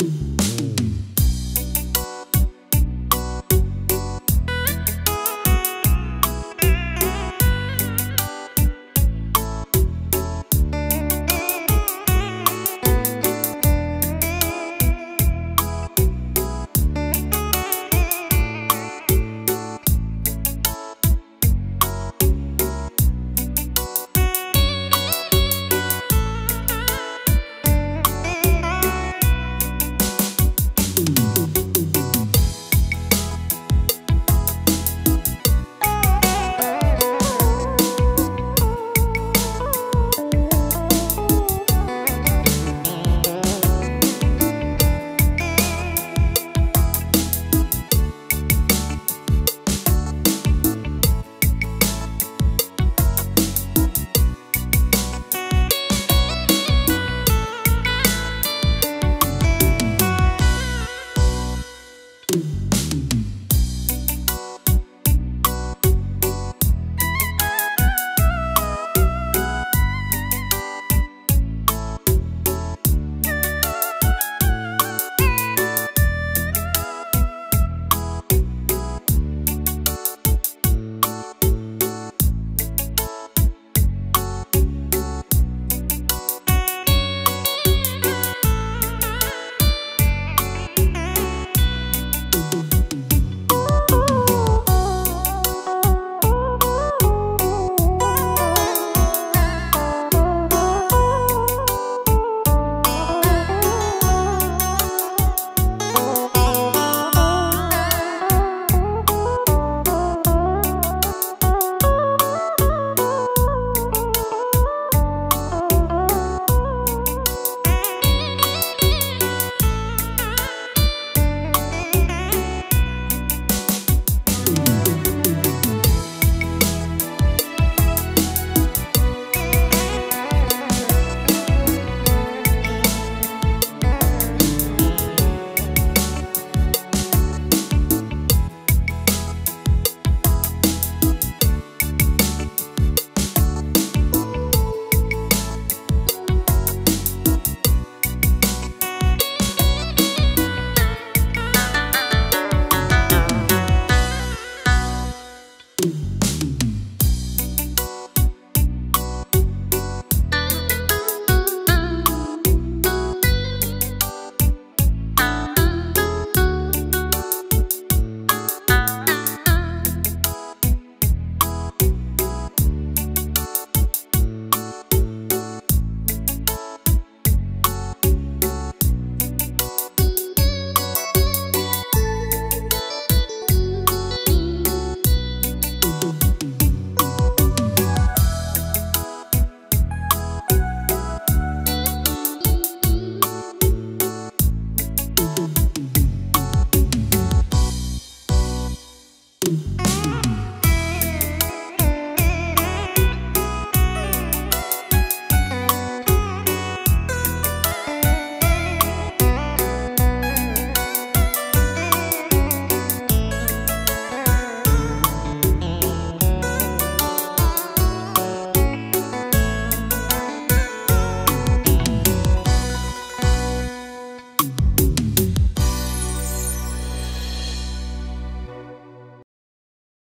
you